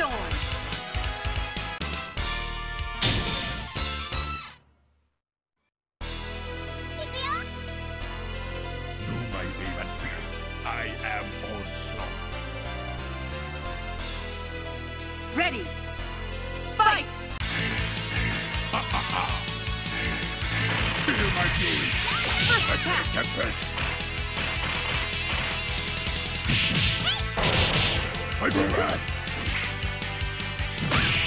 storm. You might even fear I am onslaught. Ready. Fight! Feel my. First attack! Tempest. Hyper.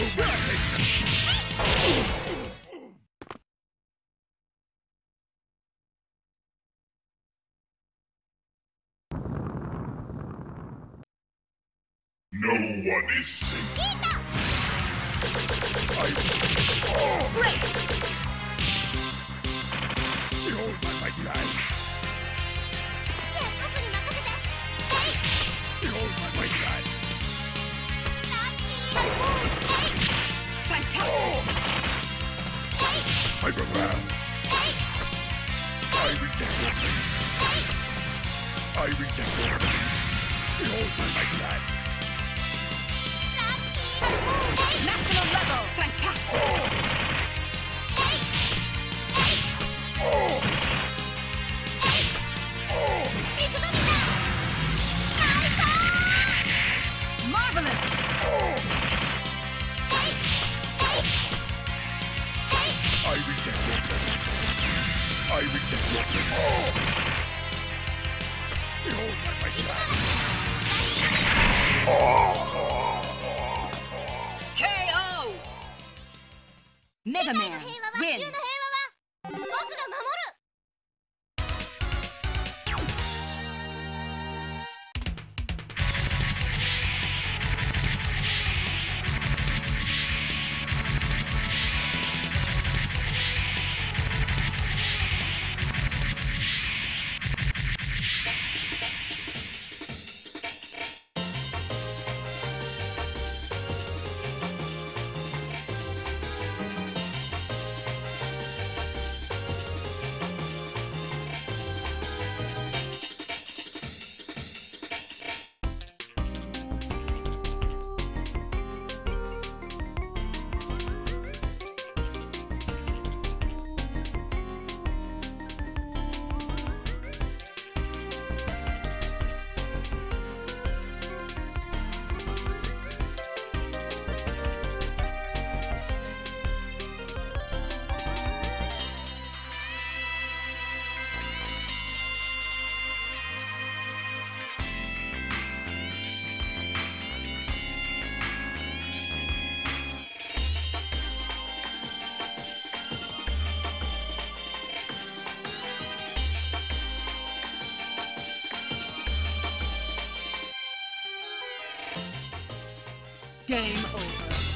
No one is safe. I... Oh! Great! Behold my mighty Fantastic! Hyper Wrath. I reject your. I reject your. Behold my mighty I reject your all. Oh! Behold my mighty oh. KO! Mega Man wins! Game over」